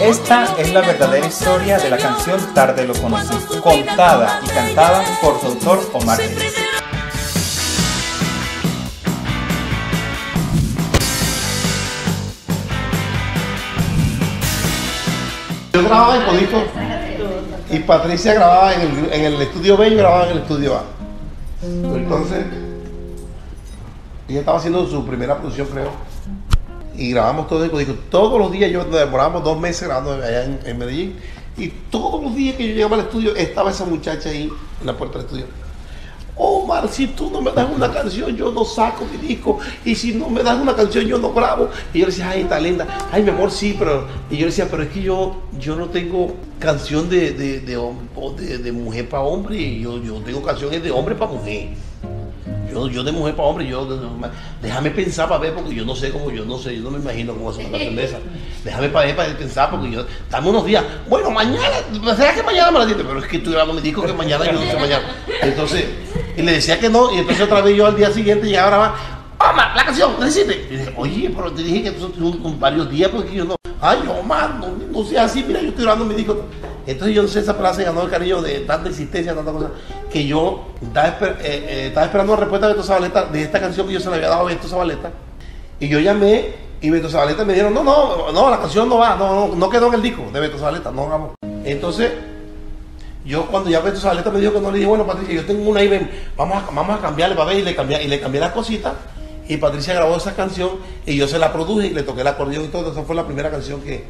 Esta es la verdadera historia de la canción Tarde lo conocí, contada y cantada por su autor Omar Reyes. Yo grababa en Codito y Patricia grababa en el, en el estudio B y yo grababa en el estudio A. Entonces, ella estaba haciendo su primera producción, creo. Y grabamos todo en Codito. Todos los días, yo demorábamos dos meses grabando allá en, Medellín. Y todos los días que yo llegaba al estudio, estaba esa muchacha ahí en la puerta del estudio. Omar, si tú no me das una canción, yo no saco mi disco. Y si no me das una canción, yo no grabo. Y yo le decía, ay, está linda. Ay, mi amor, sí, pero. Y yo le decía, pero es que yo, yo no tengo canción de, de, de, mujer para hombre. Yo, yo tengo canciones de hombre para mujer. Yo, yo de mujer para hombre, yo déjame pensar para ver, porque yo no sé cómo, yo no sé, yo no me imagino cómo hacer una esa. Déjame para ver, para pensar, porque yo, dame unos días. Bueno, mañana, ¿será que mañana me la dices? Pero es que estoy grabando mi disco que mañana yo no sé mañana. Entonces, y le decía que no, y entonces otra vez yo al día siguiente llegaba a grabar, Omar, la canción, necesite. Y dije, oye, pero te dije que tiene un- varios días, porque yo no. Ay, Omar, no, no sea así, mira, yo estoy grabando mi disco. Entonces yo no sé, esa frase ganó el cariño de tanta insistencia, tanta cosa, que yo estaba, eh, eh, esperando la respuesta de Beto Zabaleta de esta canción que yo se la había dado a Beto Zabaleta. Y yo llamé y Beto Zabaleta me dijeron, no, no, no, la canción no va, no, no, no quedó en el disco de Beto Zabaleta, no grabó. Entonces, yo cuando ya Beto Zabaleta me dijo que no, le dije, bueno, Patricia, yo tengo una ahí, vamos a, vamos a cambiarle, para ver, y le cambié, y le cambié las cositas. Y Patricia grabó esa canción y yo se la produje y le toqué el acordeón y todo. Esa fue la primera canción que,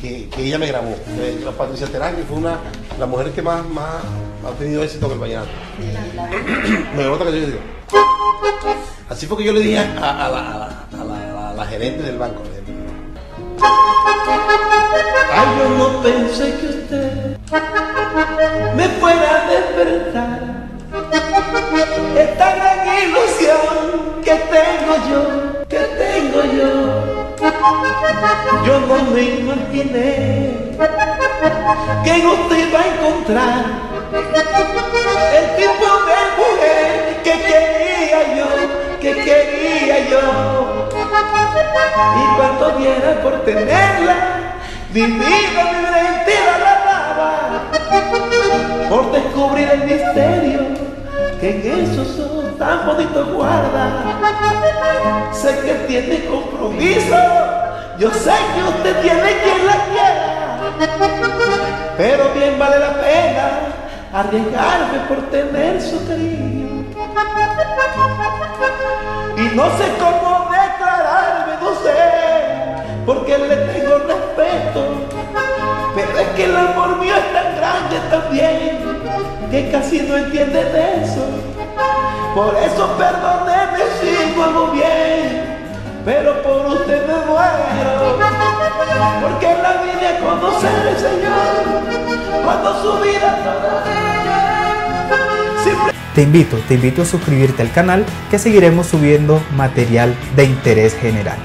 que, ella me grabó. Eh, la Patricia Terán, que fue una, la mujer que más, más ha tenido éxito en el vallenato. me grabó otra canción digo. Así fue que yo le dije a, a a la- a la- la gerente del banco. Ay, yo no pensé que usted yo. No me imaginé que usted iba a encontrar el tipo de mujer que quería yo, que quería yo. Y cuando diera por tenerla, mi vida, que en esos ojos tan bonitos guarda. Sé que tiene compromiso, yo sé que usted tiene quien la quiera, pero bien vale la pena arriesgarme por tener su cariño. Y no sé cómo declararme, no sé, porque le tengo respeto. Pero es que el amor mío es tan grande también, que casi no entiende de eso. Por eso perdóneme si hago bien, pero por usted me muero. Porque la vine a conocer Señor, cuando su vida toda siempre Te invito, te invito a suscribirte al canal que seguiremos subiendo material de interés general.